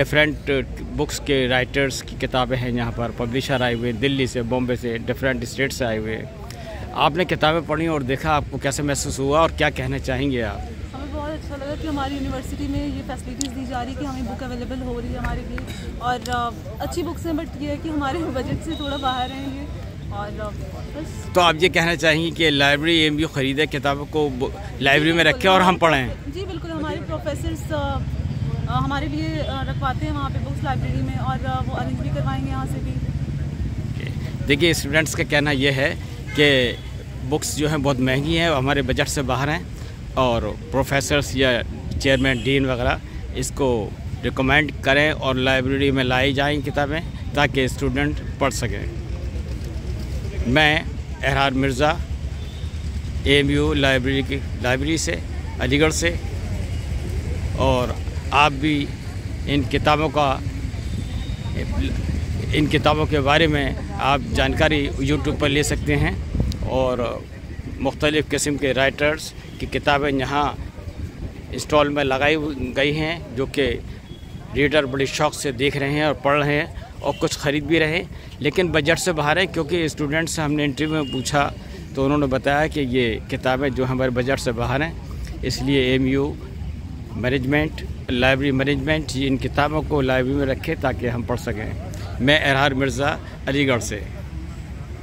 Different books के writers की किताबें हैं यहाँ पर। पब्लिशर आए हुए दिल्ली से बॉम्बे से डिफरेंट स्टेट से आए हुए। आपने किताबें पढ़ी और देखा आपको कैसे महसूस हुआ और क्या कहना चाहेंगे आप? हमें बहुत अच्छा लगा कि हमारी यूनिवर्सिटी में ये फैसिलिटीज़ दी जा रही है कि हमें बुक अवेलेबल हो रही है हमारे लिए। और अच्छी बुक्स हैं बट ये है कि हमारे बजट से थोड़ा बाहर हैं ये। और बस। तो आप ये कहना चाहेंगे कि लाइब्रेरी एम यू ख़रीदे किताबों को लाइब्रेरी में रखें और हम पढ़ें? जी बिल्कुल हमारे प्रोफेसर्स हमारे लिए रखवाते हैं वहाँ पे बुक्स लाइब्रेरी में और वो अरेंज भी करवाएँगे यहाँ से भी। देखिए स्टूडेंट्स का कहना यह है कि बुक्स जो हैं बहुत महँगी हैं हमारे बजट से बाहर हैं और प्रोफेसर्स या चेयरमैन डीन वगैरह इसको रिकमेंड करें और लाइब्रेरी में लाई जाएँ किताबें ताकि स्टूडेंट पढ़ सकें। मैं एहरार मिर्ज़ा एम लाइब्रेरी की लाइब्रेरी से, अलीगढ़ से और आप भी इन किताबों का, इन किताबों के बारे में आप जानकारी यूट्यूब पर ले सकते हैं और मुख्तलिफ़ किस्म के राइटर्स की किताबें यहाँ स्टॉल में लगाई गई हैं जो कि रीडर बड़े शौक से देख रहे हैं और पढ़ रहे हैं और कुछ ख़रीद भी रहे लेकिन बजट से बाहर है क्योंकि स्टूडेंट से हमने इंटरव्यू में पूछा तो उन्होंने बताया कि ये किताबें जो हमारे बजट से बाहर हैं, इसलिए M U management, library management, ये इन किताबों को लाइब्रेरी में रखें ताकि हम पढ़ सकें। मैं एरहार मिर्ज़ा, अलीगढ़ से।